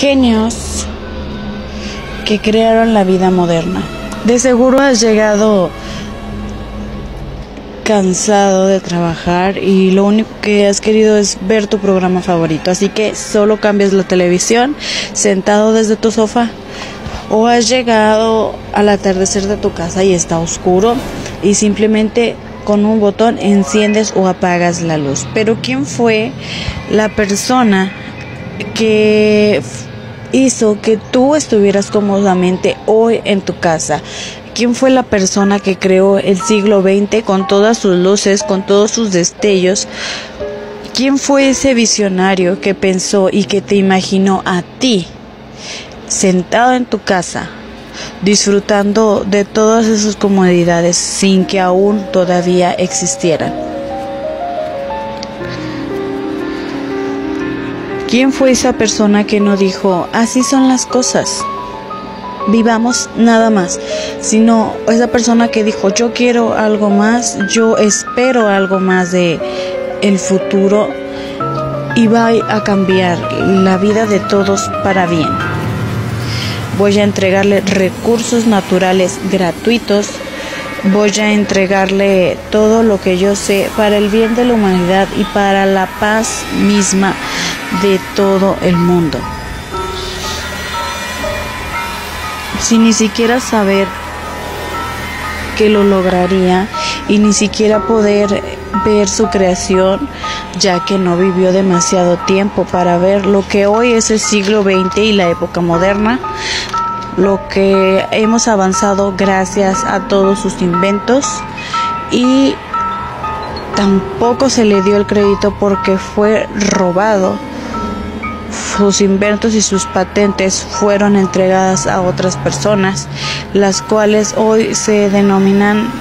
Genios que crearon la vida moderna. De seguro has llegado cansado de trabajar y lo único que has querido es ver tu programa favorito. Así que solo cambias la televisión sentado desde tu sofá. O has llegado al atardecer de tu casa y está oscuro y simplemente con un botón enciendes o apagas la luz. Pero ¿quién fue la persona que hizo que tú estuvieras cómodamente hoy en tu casa? ¿Quién fue la persona que creó el siglo XX con todas sus luces, con todos sus destellos? ¿Quién fue ese visionario que pensó y que te imaginó a ti sentado en tu casa, disfrutando de todas esas comodidades sin que aún todavía existieran? ¿Quién fue esa persona que no dijo, así son las cosas? vivamos nada más, sino esa persona que dijo, yo quiero algo más, yo espero algo más de el futuro y va a cambiar la vida de todos para bien. Voy a entregarle recursos naturales gratuitos, voy a entregarle todo lo que yo sé para el bien de la humanidad y para la paz misma de todo el mundo. sin ni siquiera saber que lo lograría y ni siquiera poder ver su creación, ya que no vivió demasiado tiempo para ver lo que hoy es el siglo XX y la época moderna, lo que hemos avanzado gracias a todos sus inventos y tampoco se le dio el crédito porque fue robado sus inventos y sus patentes fueron entregadas a otras personas, las cuales hoy se denominan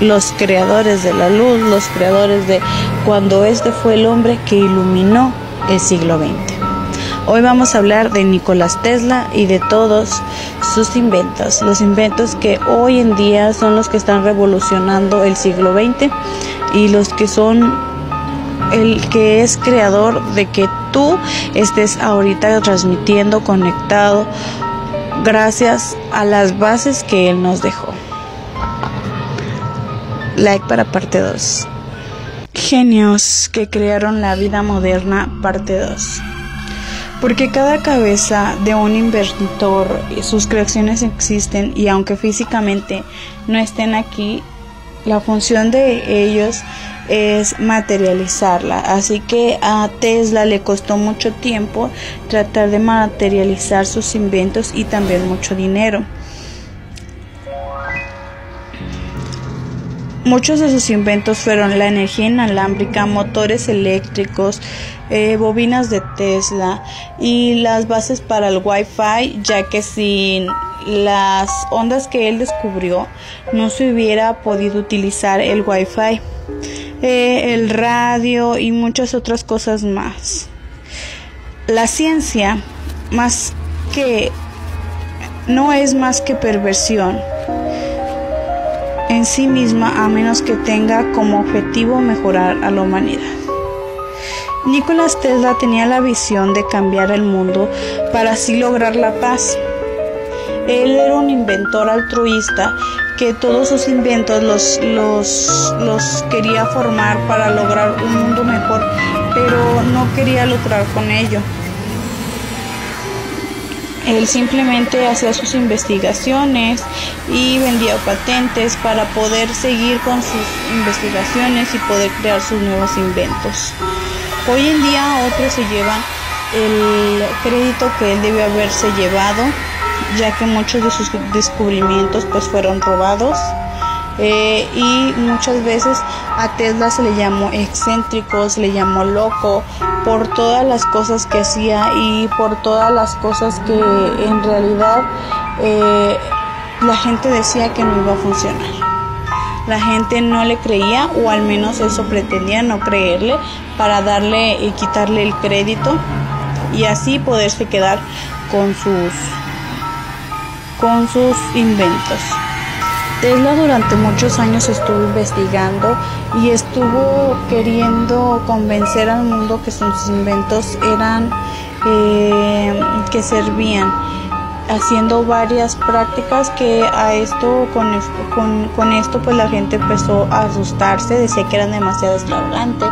los creadores de la luz, los creadores de cuando este fue el hombre que iluminó el siglo XX. Hoy vamos a hablar de Nicolás Tesla y de todos sus inventos, los inventos que hoy en día son los que están revolucionando el siglo XX y los que son el que es creador de que tú estés ahorita transmitiendo, conectado, gracias a las bases que Él nos dejó. Like para parte 2. Genios que crearon la vida moderna, parte 2. Porque cada cabeza de un inventor, sus creaciones existen y aunque físicamente no estén aquí, la función de ellos es materializarla. Así que a Tesla le costó mucho tiempo tratar de materializar sus inventos y también mucho dinero. Muchos de sus inventos fueron la energía inalámbrica, motores eléctricos, eh, bobinas de Tesla y las bases para el Wi-Fi, ya que sin las ondas que él descubrió no se hubiera podido utilizar el Wi-Fi. Eh, el radio y muchas otras cosas más. La ciencia, más que, no es más que perversión en sí misma a menos que tenga como objetivo mejorar a la humanidad. Nicolás Tesla tenía la visión de cambiar el mundo para así lograr la paz. Él era un inventor altruista que todos sus inventos los, los, los quería formar para lograr un mundo mejor, pero no quería lucrar con ello. Él simplemente hacía sus investigaciones y vendía patentes para poder seguir con sus investigaciones y poder crear sus nuevos inventos. Hoy en día otros se llevan el crédito que él debe haberse llevado ya que muchos de sus descubrimientos pues fueron robados eh, y muchas veces a Tesla se le llamó excéntrico, se le llamó loco por todas las cosas que hacía y por todas las cosas que en realidad eh, la gente decía que no iba a funcionar. La gente no le creía o al menos eso pretendía no creerle para darle y quitarle el crédito y así poderse quedar con sus con sus inventos. Tesla durante muchos años estuvo investigando y estuvo queriendo convencer al mundo que sus inventos eran eh, que servían haciendo varias prácticas que a esto con, con, con, esto pues la gente empezó a asustarse decía que eran demasiado extravagante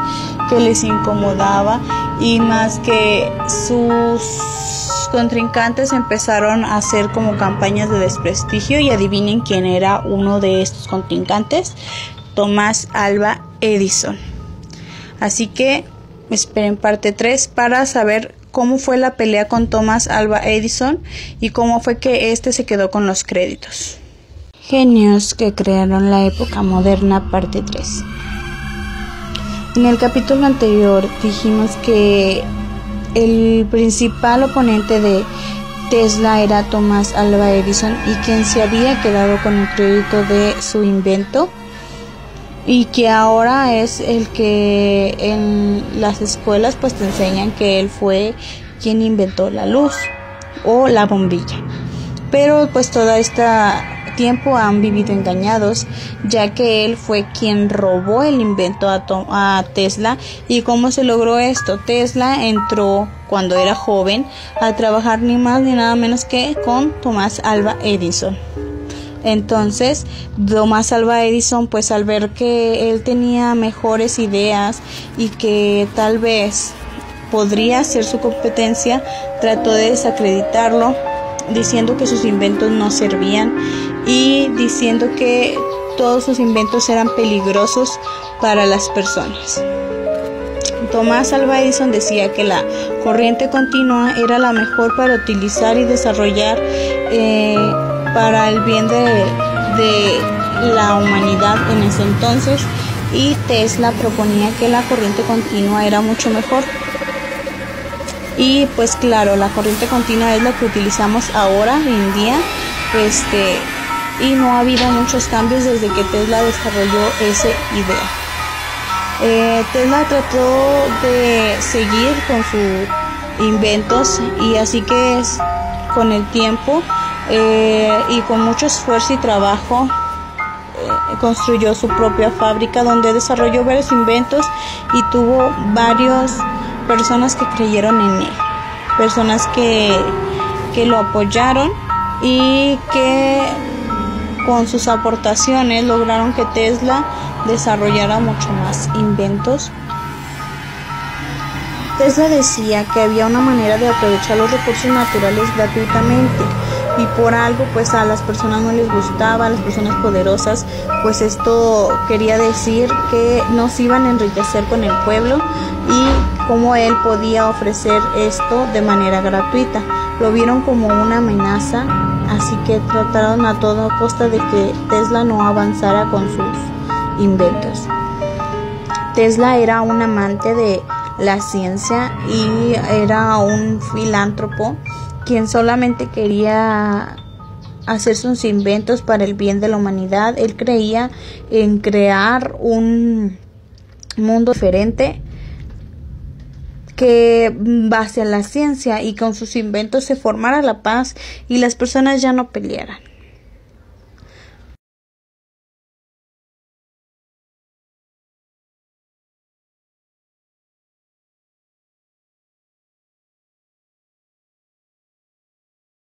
que les incomodaba y más que sus contrincantes empezaron a hacer como campañas de desprestigio y adivinen quién era uno de estos contrincantes Tomás Alba Edison así que esperen parte 3 para saber cómo fue la pelea con Thomas Alva Edison y cómo fue que éste se quedó con los créditos. Genios que crearon la época moderna, parte 3. En el capítulo anterior dijimos que el principal oponente de Tesla era Thomas Alva Edison y quien se había quedado con el crédito de su invento y que ahora es el que en las escuelas pues te enseñan que él fue quien inventó la luz o la bombilla. Pero pues todo este tiempo han vivido engañados, ya que él fue quien robó el invento a, a, Tesla. ¿Y cómo se logró esto? Tesla entró cuando era joven a trabajar ni más ni nada menos que con Tomás Alba Edison. Entonces, Tomás Alba Edison, pues al ver que él tenía mejores ideas y que tal vez podría ser su competencia, trató de desacreditarlo, diciendo que sus inventos no servían y diciendo que todos sus inventos eran peligrosos para las personas. Tomás Alva Edison decía que la corriente continua era la mejor para utilizar y desarrollar eh, para el bien de, la humanidad en ese entonces y Tesla proponía que la corriente continua era mucho mejor. Y pues claro, la corriente continua es lo que utilizamos ahora en día. Este, y no ha habido muchos cambios desde que Tesla desarrolló esa idea. Eh, Tesla trató de seguir con sus inventos y así que es con el tiempo eh, y con mucho esfuerzo y trabajo eh, construyó su propia fábrica donde desarrolló varios inventos y tuvo varias personas que creyeron en él, personas que, que lo apoyaron y que con sus aportaciones lograron que Tesla desarrollara mucho más inventos. Tesla decía que había una manera de aprovechar los recursos naturales gratuitamente y por algo pues a las personas no les gustaba, a las personas poderosas, pues esto quería decir que nos iban a enriquecer con el pueblo y cómo él podía ofrecer esto de manera gratuita. Lo vieron como una amenaza, así que trataron a toda costa de que Tesla no avanzara con sus inventos. Tesla era un amante de la ciencia y era un filántropo quien solamente quería hacer sus inventos para el bien de la humanidad. Él creía en crear un mundo diferente que base a la ciencia y con sus inventos se formara la paz y las personas ya no pelearan.